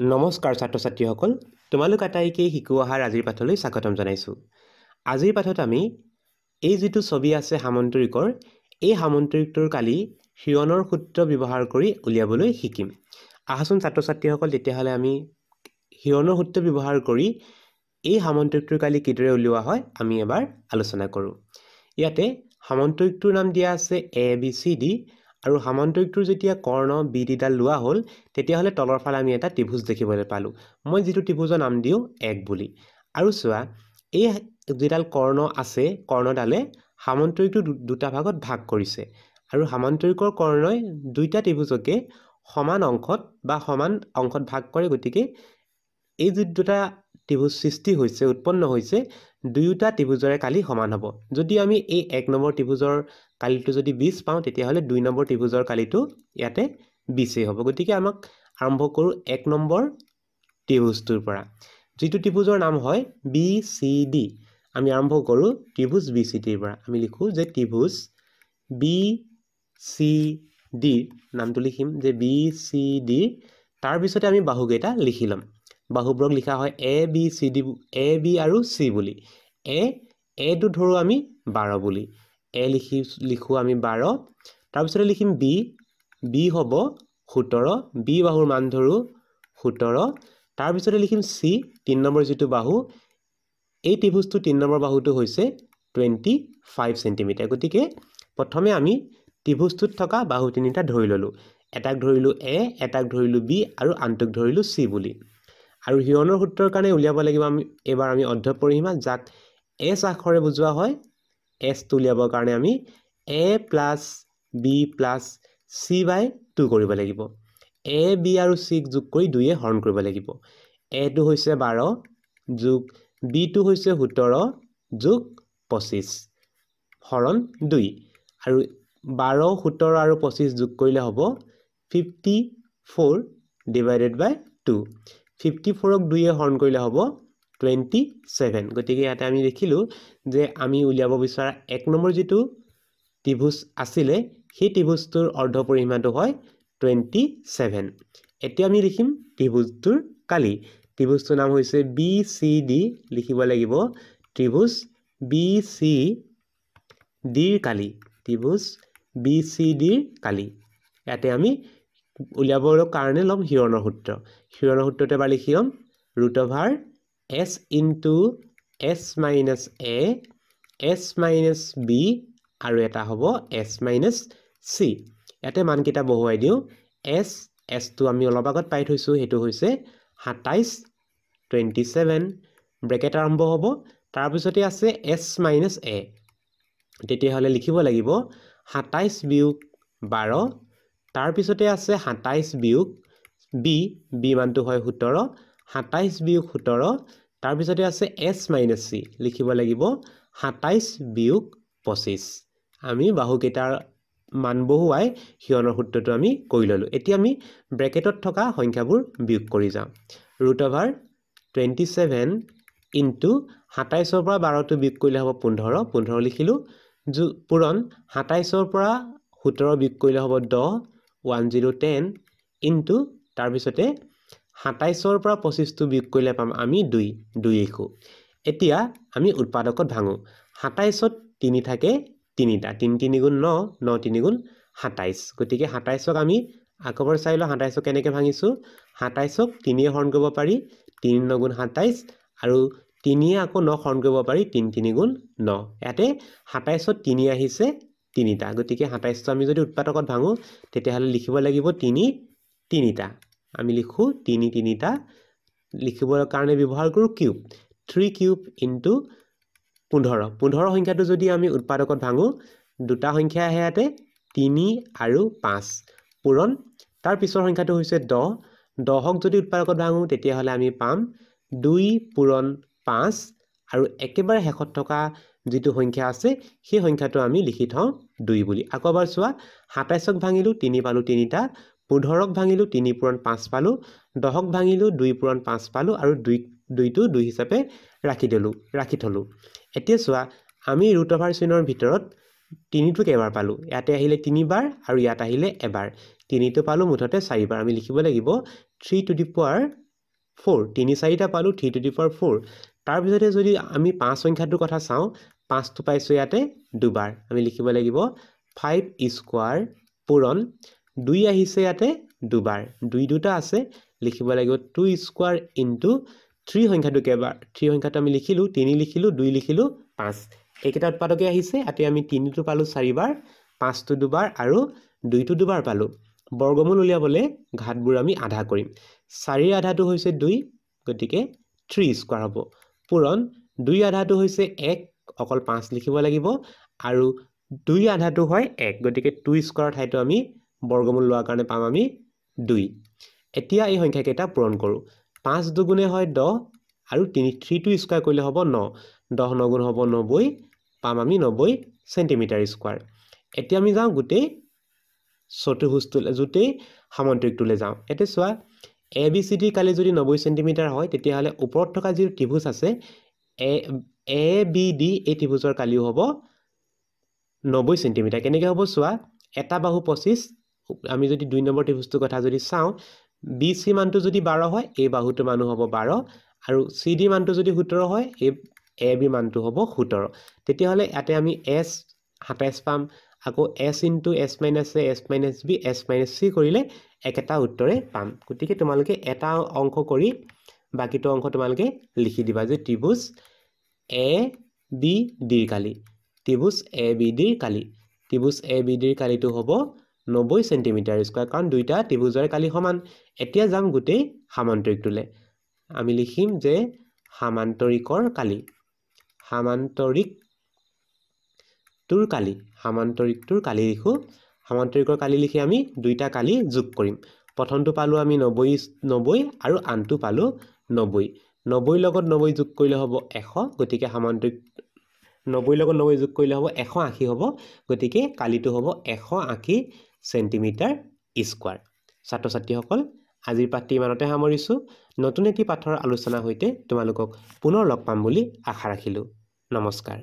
নমস্কাৰ ছাত্ৰ ছাত্ৰীসকল তোমালোক আটাইকে শিকো অহাৰ আজিৰ পাঠলৈ স্বাগতম জনাইছোঁ। আজিৰ পাঠত আমি এই যিটো ছবি আছে সামন্তৰিকৰ এই সামন্তৰিকটোৰ কালি হিৰণৰ সূত্ৰ ব্যৱহাৰ কৰি উলিয়াবলৈ শিকিম। আহাচোন ছাত্ৰ ছাত্ৰীসকল তেতিয়াহ'লে আমি হিৰণৰ সূত্ৰ ব্যৱহাৰ কৰি এই সামন্তৰিকটোৰ কালি কিদৰে উলিওৱা হয় আমি এবাৰ আলোচনা কৰোঁ। ইয়াতে সামন্তৰিকটোৰ নাম দিয়া আছে এ বি চি ডি আৰু সামন্তৰিকটোৰ যেতিয়া কৰ্ণ বি ডিডাল লোৱা হ'ল তেতিয়াহ'লে তলৰ ফালে আমি এটা ত্ৰিভুজ দেখিবলৈ পালোঁ। মই যিটো ত্ৰিভুজৰ নাম দিওঁ এক বুলি। আৰু চোৱা এই যিডাল কৰ্ণ আছে কৰ্ণডালে সামন্তৰিকটো দুটা ভাগত ভাগ কৰিছে। আৰু সামান্তৰিকৰ কৰ্ণই দুইটা ত্ৰিভুজকে সমান অংশত বা সমান অংশত ভাগ কৰে গতিকে এই যি দুটা ত্ৰিভুজ সৃষ্টি হৈছে উৎপন্ন হৈছে দুয়োটা ত্ৰিভুজৰে কালি সমান হ'ব। যদি আমি এই এক নম্বৰ ত্ৰিভুজৰ কালিটো যদি বিছ পাওঁ তেতিয়াহ'লে দুই নম্বৰ ত্ৰিভুজৰ কালিটো ইয়াতে বিছেই হ'ব। গতিকে আমাক আৰম্ভ কৰোঁ এক নম্বৰ ত্ৰিভুজটোৰ পৰা। যিটো ত্ৰিভুজৰ নাম হয় বি চি ডি। আমি আৰম্ভ কৰোঁ ত্ৰিভুজ বি চি ডিৰ পৰা। আমি লিখোঁ যে ত্ৰিভুজ বি চি ডিৰ নামটো লিখিম যে বি চি ডিৰ। তাৰপিছতে আমি বাহুকেইটা লিখি ল'ম। বাহুবোৰক লিখা হয় A B C D A B আৰু চি বুলি। এ এটো ধৰোঁ আমি বাৰ বুলি। এ লিখি লিখোঁ আমি বাৰ। তাৰপিছতে লিখিম বি। বি হ'ব সোতৰ। বি বাহুৰ মান ধৰোঁ সোতৰ। তাৰপিছতে লিখিম চি তিনি নম্বৰ যিটো বাহু। এই ত্ৰিভুজটো তিনি নম্বৰ বাহুটো হৈছে টুৱেণ্টি ফাইভ চেণ্টিমিটাৰ। গতিকে প্ৰথমে আমি ত্ৰিভুজটোত থকা বাহু তিনিটা ধৰি ল'লোঁ। এটাক ধৰিলোঁ এ এটাক ধৰিলোঁ বি আৰু আনটোক ধৰিলোঁ চি বুলি। আৰু হিৰণৰ সূত্ৰৰ কাৰণে উলিয়াব লাগিব আমি এইবাৰ আমি অৰ্ধ পৰিসীমা যাক এছ আখৰে বুজোৱা হয়। এছটো উলিয়াবৰ কাৰণে আমি A plus B plus C by two কৰিব লাগিব। এ বি আৰু চিক যোগ কৰি দুয়ে হৰণ কৰিব লাগিব। এটো হৈছে বাৰ যোগ বিটো হৈছে সোতৰ যোগ পঁচিছ। হৰণ দুই। আৰু বাৰ সোতৰ আৰু পঁচিছ যোগ কৰিলে হ'ব fifty four divided by two fifty ফ'ৰক দুয়ে হৰণ কৰিলে হ'ব টুৱেণ্টি ছেভেন গতিকে ইয়াতে আমি দেখিলোঁ যে আমি উলিয়াব বিচৰা এক নম্বৰ যিটো ত্ৰিভুজ আছিলে সেই ত্ৰিভুজটোৰ অৰ্ধ পৰিসীমাটো হয় টুৱেণ্টি ছেভেন এতিয়া আমি লিখিম ত্ৰিভুজটোৰ কালি। ত্ৰিভুজটোৰ নাম হৈছে বি চি ডি লিখিব লাগিব ত্ৰিভুজ বি চি ডিৰ কালি। ত্ৰিভুজ বি চি ডিৰ কালি। ইয়াতে আমি উলিয়াবৰ কাৰণে ল'ম হিৰণৰ সূত্ৰ। হিৰণৰ সূত্ৰটো এবাৰ লিখি ল'ম root over S into S minus A S minus B আৰু এটা হ'ব এছ মাইনাছ চি ইয়াতে মানকেইটা বহুৱাই দিওঁ। এছ এছটো আমি অলপ আগত পাই থৈছোঁ সেইটো হৈছে সাতাইছ টুৱেণ্টি ছেভেন ব্ৰেকেট আৰম্ভ হ'ব। তাৰপিছতে আছে এছ মাইনাছ এ তেতিয়াহ'লে লিখিব লাগিব সাতাইছ বিয়োগ বাৰ। তাৰপিছতে আছে সাতাইছ বিয়োগ বি। বি মানটো হয় সোতৰ। সাতাইছ বিয়োগ সোতৰ। তাৰপিছতে আছে এছ মাইনাছ চি লিখিব লাগিব সাতাইছ বিয়োগ পঁচিছ। আমি বাহুকেইটাৰ মান বহুৱাই সিয়নৰ সূত্ৰটো আমি কৰি ল'লোঁ। এতিয়া আমি ব্ৰেকেটত থকা সংখ্যাবোৰ বিয়োগ কৰি যাওঁ root over twenty seven into সাতাইছৰ পৰা বাৰটো বিয়োগ কৰিলে হ'ব পোন্ধৰ। পোন্ধৰ লিখিলোঁ। যো পূৰণ সাতাইছৰ পৰা সোতৰ বিয়োগ কৰিলে হ'ব দহ। ওৱান জিৰ' টেন ইনটু তাৰপিছতে সাতাইছৰ পৰা পঁচিছটো বিয়োগ কৰিলে পাম আমি দুই দুই লিখোঁ এতিয়া আমি উৎপাদকত ভাঙোঁ। সাতাইছত তিনি থাকে তিনিটা তিনি তিনি গুণ ন ন তিনি গুণ সাতাইছ গতিকে সাতাইছক আমি আকবৰ চাই লওঁ সাতাইছক কেনেকৈ ভাঙিছোঁ? সাতাইছক তিনিয়ে হৰণ কৰিব পাৰি তিনি নগুণ সাতাইছ আৰু তিনিয়ে আকৌ ন হৰণ কৰিব পাৰি তিনি তিনি গুণ ন। ইয়াতে সাতাইছত তিনি আহিছে তিনিটা। গতিকে সাতাইছটো আমি যদি উৎপাদকত ভাঙোঁ তেতিয়াহ'লে লিখিব লাগিব তিনি তিনিটা। আমি লিখোঁ তিনি তিনিটা। লিখিবৰ কাৰণে ব্যৱহাৰ কৰোঁ কিউব। থ্ৰী কিউব ইনটু পোন্ধৰ। পোন্ধৰ সংখ্যাটো যদি আমি উৎপাদকত ভাঙোঁ দুটা সংখ্যা আহে ইয়াতে তিনি আৰু পাঁচ। পূৰণ। তাৰ পিছৰ সংখ্যাটো হৈছে দহ। দহক যদি উৎপাদকত ভাঙোঁ তেতিয়াহ'লে আমি পাম দুই পূৰণ পাঁচ আৰু একেবাৰে শেষত থকা যিটো সংখ্যা আছে সেই সংখ্যাটো আমি লিখি থওঁ দুই বুলি। আকৌ এবাৰ চোৱা সাতাইছক ভাঙিলোঁ তিনি পালোঁ তিনিটা। পোন্ধৰক ভাঙিলোঁ তিনি পূৰণ পাঁচ পালোঁ দহক ভাঙিলোঁ দুই পূৰণ পাঁচ পালোঁ আৰু দুই দুইটো দুই হিচাপে ৰাখি দিলোঁ ৰাখি থলোঁ। এতিয়া চোৱা আমি ৰুট অভাৰ চিনৰ ভিতৰত তিনিটো কেইবাৰ পালোঁ। ইয়াতে আহিলে তিনিবাৰ আৰু ইয়াত আহিলে এবাৰ। তিনিটো পালোঁ মুঠতে চাৰিবাৰ। আমি লিখিব লাগিব থ্ৰী টু দি পোৱাৰ ফ'ৰ তিনি চাৰিটা পালোঁ three to the power four তাৰপিছতে যদি আমি পাঁচ সংখ্যাটোৰ কথা চাওঁ পাঁচটো পাইছোঁ ইয়াতে দুবাৰ। আমি লিখিব লাগিব ফাইভ স্কোৱাৰ পূৰণ দুই আহিছে ইয়াতে দুবাৰ। দুই দুটা আছে লিখিব লাগিব টু স্কোৱাৰ ইনটু থ্ৰী সংখ্যাটো কেইবাৰ থ্ৰী সংখ্যাটো আমি লিখিলোঁ তিনি লিখিলোঁ দুই লিখিলোঁ পাঁচ। এইকেইটা উৎপাদকে আহিছে ইয়াতে আমি তিনিটো পালোঁ চাৰিবাৰ পাঁচটো দুবাৰ আৰু দুইটো দুবাৰ পালোঁ। বৰ্গমূল উলিয়াবলৈ ঘাটবোৰ আমি আধা কৰিম। চাৰিৰ আধাটো হৈছে দুই গতিকে থ্ৰী স্কোৱাৰ হ'ব। পূৰণ দুই আধাটো হৈছে এক অকল পাঁচ লিখিব লাগিব আৰু দুই আধাটো হয় এক গতিকে টু স্কোৱাৰৰ ঠাইতো আমি বৰ্গমূল লোৱাৰ কাৰণে পাম আমি দুই। এতিয়া এই সংখ্যাকেইটা পূৰণ কৰোঁ। পাঁচ দুগুণে হয় দহ আৰু তিনি থ্ৰী টু স্কোৱাৰ কৰিলে হ'ব ন। দহ নগুণ হ'ব নব্বৈ পাম আমি নব্বৈ চেণ্টিমিটাৰ স্কোৱাৰ এতিয়া আমি যাওঁ গোটেই চতুৰ্ভুজটোলৈ গোটেই সামন্তৰিকটোলৈ যাওঁ। এতিয়া চোৱা এ বি চি ডিৰ কালি যদি নব্বৈ চেণ্টিমিটাৰ হয় তেতিয়াহ'লে ওপৰত থকা যিটো ত্ৰিভুজ আছে এ এ বি ডি এই ত্ৰিভুজৰ কালিও হ'ব নব্বৈ চেণ্টিমিটাৰ কেনেকৈ হ'ব চোৱা এটা বাহু পঁচিছ আমি যদি দুই নম্বৰ ত্ৰিভুজটোৰ কথা যদি চাওঁ বি চি মানটো যদি বাৰ হয় এই বাহুটোৰ মানো হ'ব বাৰ। আৰু চি ডি মানটো যদি সোতৰ হয় এই এ বি মানটো হ'ব সোতৰ। তেতিয়াহ'লে ইয়াতে আমি এছ সাতাইছ পাম। আকৌ S into S minus A S minus B S minus C কৰিলে একেটা উত্তৰে পাম। গতিকে তোমালোকে এটা অংশ কৰি বাকীটো অংশ তোমালোকে লিখি দিবা যে ত্ৰিভুজ এ বি ডিৰ কালি। ত্ৰিভুজ এ বি ডিৰ কালি। ত্ৰিভুজ এ বি ডিৰ কালিটো হ'ব নব্বৈ চেণ্টিমিটাৰ স্কোৱাৰ কাৰণ দুইটা ত্ৰিভুজৰ কালি সমান। এতিয়া যাম গোটেই সামান্তৰিকটোলৈ। আমি লিখিম যে সামান্তৰিকৰ কালি। সামান্তৰিকটোৰ কালি। সামান্তৰিকটোৰ কালি লিখোঁ। সামান্তৰিকৰ কালি লিখি আমি দুইটা কালি যোগ কৰিম। প্ৰথমটো পালোঁ আমি নব্বৈ নব্বৈ আৰু আনটো পালোঁ নব্বৈ। নব্বৈৰ লগত নব্বৈ যোগ কৰিলে হ'ব এশ গতিকে সামান্তৰিক নব্বৈৰ লগত নব্বৈ যোগ কৰিলে হ'ব এশ আশী হ'ব। গতিকে কালিটো হ'ব এশ আশী চেণ্টিমিটাৰ স্কোৱাৰ ছাত্ৰ ছাত্ৰীসকল আজিৰ পাঠটি ইমানতে সামৰিছোঁ। নতুন এটি পাঠৰ আলোচনাৰ সৈতে তোমালোকক পুনৰ লগ পাম বুলি আশা ৰাখিলোঁ। নমস্কাৰ।